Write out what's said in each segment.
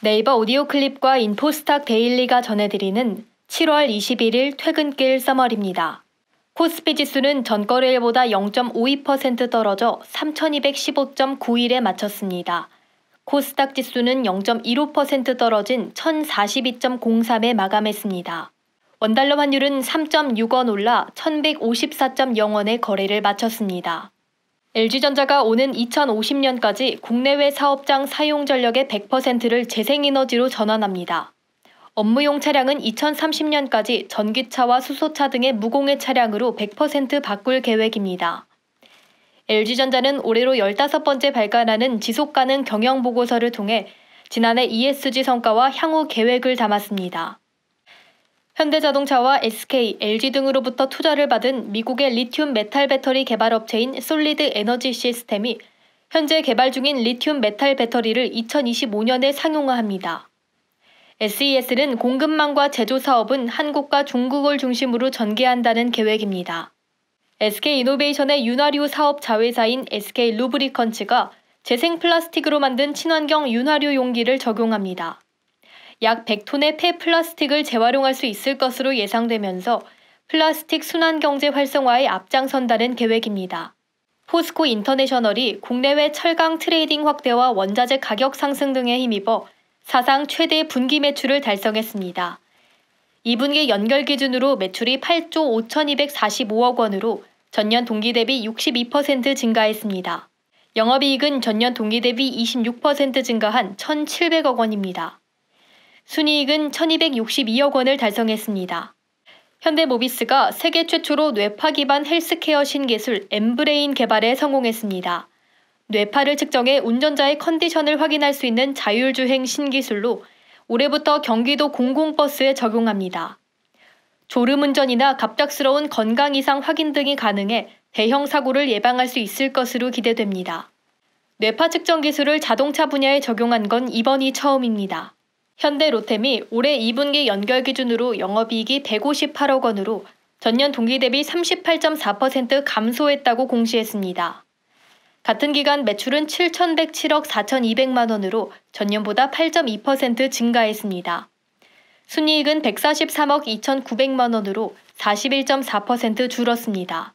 네이버 오디오 클립과 인포스탁 데일리가 전해드리는 7월 21일 퇴근길 써머리입니다. 코스피 지수는 전거래일보다 0.52% 떨어져 3215.91에 마쳤습니다. 코스닥 지수는 0.15% 떨어진 1042.03에 마감했습니다. 원달러 환율은 3.6원 올라 1154.0원에 거래를 마쳤습니다. LG전자가 오는 2050년까지 국내외 사업장 사용 전력의 100%를 재생에너지로 전환합니다. 업무용 차량은 2030년까지 전기차와 수소차 등의 무공해 차량으로 100% 바꿀 계획입니다. LG전자는 올해로 15번째 발간하는 지속가능 경영보고서를 통해 지난해 ESG 성과와 향후 계획을 담았습니다. 현대자동차와 SK, LG 등으로부터 투자를 받은 미국의 리튬 메탈 배터리 개발 업체인 솔리드 에너지 시스템이 현재 개발 중인 리튬 메탈 배터리를 2025년에 상용화합니다. SES는 공급망과 제조 사업은 한국과 중국을 중심으로 전개한다는 계획입니다. SK이노베이션의 윤활유 사업 자회사인 SK 루브리컨츠가 재생 플라스틱으로 만든 친환경 윤활유 용기를 적용합니다. 약 100톤의 폐플라스틱을 재활용할 수 있을 것으로 예상되면서 플라스틱 순환 경제 활성화에 앞장선다는 계획입니다. 포스코 인터내셔널이 국내외 철강 트레이딩 확대와 원자재 가격 상승 등에 힘입어 사상 최대 분기 매출을 달성했습니다. 2분기 연결 기준으로 매출이 8조 5,245억 원으로 전년 동기 대비 62% 증가했습니다. 영업이익은 전년 동기 대비 26% 증가한 1,700억 원입니다. 순이익은 1,262억 원을 달성했습니다. 현대모비스가 세계 최초로 뇌파 기반 헬스케어 신기술 엠브레인 개발에 성공했습니다. 뇌파를 측정해 운전자의 컨디션을 확인할 수 있는 자율주행 신기술로 올해부터 경기도 공공버스에 적용합니다. 졸음운전이나 갑작스러운 건강 이상 확인 등이 가능해 대형 사고를 예방할 수 있을 것으로 기대됩니다. 뇌파 측정 기술을 자동차 분야에 적용한 건 이번이 처음입니다. 현대 로템이 올해 2분기 연결 기준으로 영업이익이 158억 원으로 전년 동기 대비 38.4% 감소했다고 공시했습니다. 같은 기간 매출은 7,107억 4,200만 원으로 전년보다 8.2% 증가했습니다. 순이익은 143억 2,900만 원으로 41.4% 줄었습니다.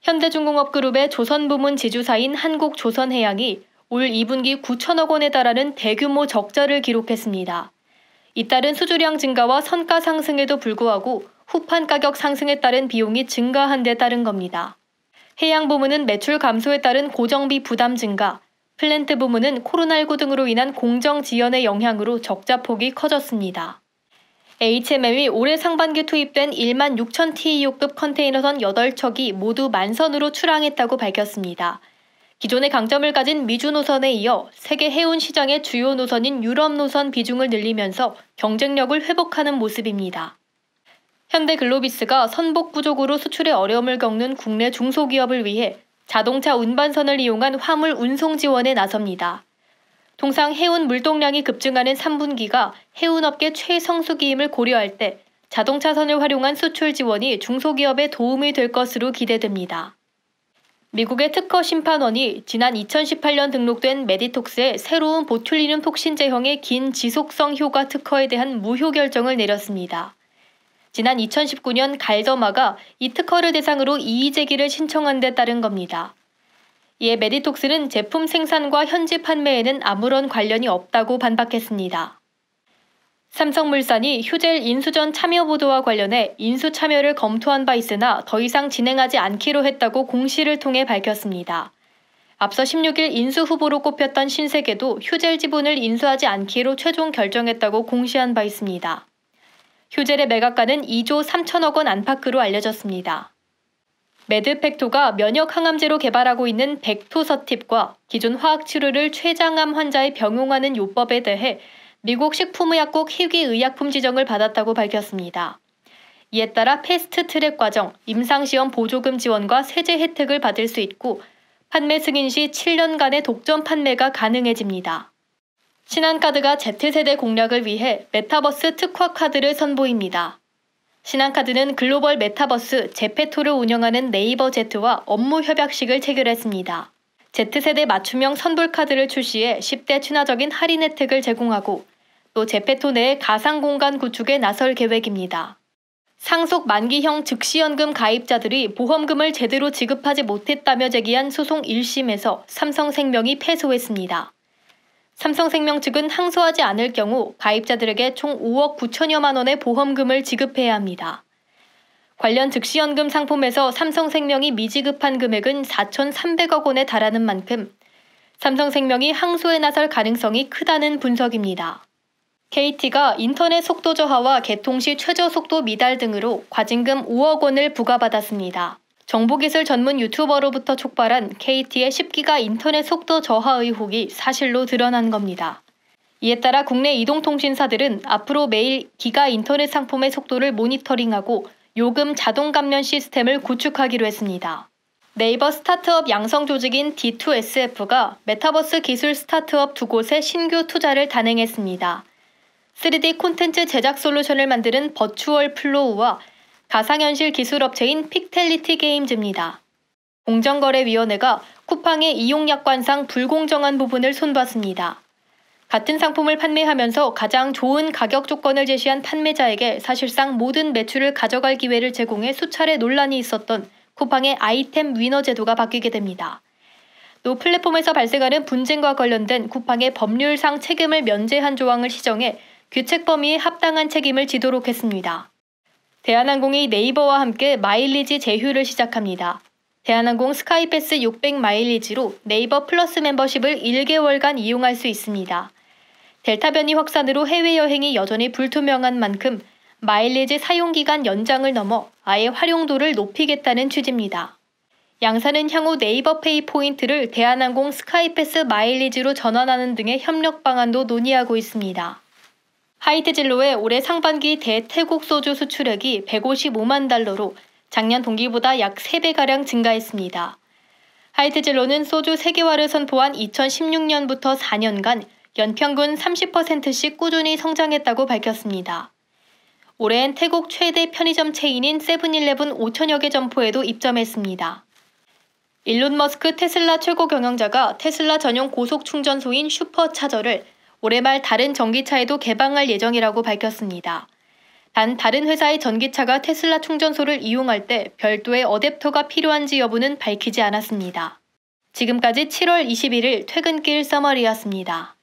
현대중공업그룹의 조선 부문 지주사인 한국조선해양이 올 2분기 9천억 원에 달하는 대규모 적자를 기록했습니다. 이따른 수주량 증가와 선가 상승에도 불구하고 후판 가격 상승에 따른 비용이 증가한 데 따른 겁니다. 해양 부문은 매출 감소에 따른 고정비 부담 증가, 플랜트 부문은 코로나19 등으로 인한 공정 지연의 영향으로 적자 폭이 커졌습니다. HMM이 올해 상반기 투입된 1만 6천 TEU급 컨테이너선 8척이 모두 만선으로 출항했다고 밝혔습니다. 기존의 강점을 가진 미주 노선에 이어 세계 해운 시장의 주요 노선인 유럽 노선 비중을 늘리면서 경쟁력을 회복하는 모습입니다. 현대 글로비스가 선복 부족으로 수출에 어려움을 겪는 국내 중소기업을 위해 자동차 운반선을 이용한 화물 운송 지원에 나섭니다. 통상 해운 물동량이 급증하는 3분기가 해운업계 최성수기임을 고려할 때 자동차선을 활용한 수출 지원이 중소기업에 도움이 될 것으로 기대됩니다. 미국의 특허 심판원이 지난 2018년 등록된 메디톡스의 새로운 보툴리눔 톡신 제형의 긴 지속성 효과 특허에 대한 무효 결정을 내렸습니다. 지난 2019년 갈더마가 이 특허를 대상으로 이의 제기를 신청한 데 따른 겁니다. 이에 메디톡스는 제품 생산과 현지 판매에는 아무런 관련이 없다고 반박했습니다. 삼성물산이 휴젤 인수전 참여 보도와 관련해 인수 참여를 검토한 바 있으나 더 이상 진행하지 않기로 했다고 공시를 통해 밝혔습니다. 앞서 16일 인수 후보로 꼽혔던 신세계도 휴젤 지분을 인수하지 않기로 최종 결정했다고 공시한 바 있습니다. 휴젤의 매각가는 2조 3천억 원 안팎으로 알려졌습니다. 메드팩토가 면역 항암제로 개발하고 있는 백토서팁과 기존 화학 치료를 췌장암 환자에 병용하는 요법에 대해 미국 식품의약국 희귀의약품 지정을 받았다고 밝혔습니다. 이에 따라 패스트 트랙 과정, 임상시험 보조금 지원과 세제 혜택을 받을 수 있고 판매 승인 시 7년간의 독점 판매가 가능해집니다. 신한카드가 Z세대 공략을 위해 메타버스 특화 카드를 선보입니다. 신한카드는 글로벌 메타버스 제페토를 운영하는 네이버 제트와 업무 협약식을 체결했습니다. Z세대 맞춤형 선불 카드를 출시해 10대 친화적인 할인 혜택을 제공하고 또 제페토 내 가상 공간 구축에 나설 계획입니다. 상속 만기형 즉시연금 가입자들이 보험금을 제대로 지급하지 못했다며 제기한 소송 1심에서 삼성생명이 패소했습니다. 삼성생명 측은 항소하지 않을 경우 가입자들에게 총 5억 9천여만 원의 보험금을 지급해야 합니다. 관련 즉시연금 상품에서 삼성생명이 미지급한 금액은 4,300억 원에 달하는 만큼 삼성생명이 항소에 나설 가능성이 크다는 분석입니다. KT가 인터넷 속도 저하와 개통 시 최저 속도 미달 등으로 과징금 5억 원을 부과받았습니다. 정보기술 전문 유튜버로부터 촉발한 KT의 10기가 인터넷 속도 저하 의혹이 사실로 드러난 겁니다. 이에 따라 국내 이동통신사들은 앞으로 매일 기가 인터넷 상품의 속도를 모니터링하고 요금 자동 감면 시스템을 구축하기로 했습니다. 네이버 스타트업 양성 조직인 D2SF가 메타버스 기술 스타트업 두 곳에 신규 투자를 단행했습니다. 3D 콘텐츠 제작 솔루션을 만드는 버추얼 플로우와 가상현실 기술 업체인 픽셀리티 게임즈입니다. 공정거래위원회가 쿠팡의 이용약관상 불공정한 부분을 손봤습니다. 같은 상품을 판매하면서 가장 좋은 가격 조건을 제시한 판매자에게 사실상 모든 매출을 가져갈 기회를 제공해 수차례 논란이 있었던 쿠팡의 아이템 위너 제도가 바뀌게 됩니다. 또 플랫폼에서 발생하는 분쟁과 관련된 쿠팡의 법률상 책임을 면제한 조항을 시정해 규책 범위에 합당한 책임을 지도록 했습니다. 대한항공이 네이버와 함께 마일리지 제휴를 시작합니다. 대한항공 스카이패스 600 마일리지로 네이버 플러스 멤버십을 1개월간 이용할 수 있습니다. 델타 변이 확산으로 해외여행이 여전히 불투명한 만큼 마일리지 사용기간 연장을 넘어 아예 활용도를 높이겠다는 취지입니다. 양사는 향후 네이버페이 포인트를 대한항공 스카이패스 마일리지로 전환하는 등의 협력 방안도 논의하고 있습니다. 하이트진로의 올해 상반기 대태국 소주 수출액이 155만 달러로 작년 동기보다 약 3배가량 증가했습니다. 하이트진로는 소주 세계화를 선포한 2016년부터 4년간 연평균 30%씩 꾸준히 성장했다고 밝혔습니다. 올해엔 태국 최대 편의점 체인인 세븐일레븐 5천여 개 점포에도 입점했습니다. 일론 머스크 테슬라 최고 경영자가 테슬라 전용 고속 충전소인 슈퍼차저를 올해 말 다른 전기차에도 개방할 예정이라고 밝혔습니다. 단 다른 회사의 전기차가 테슬라 충전소를 이용할 때 별도의 어댑터가 필요한지 여부는 밝히지 않았습니다. 지금까지 7월 21일 퇴근길 서머리였습니다.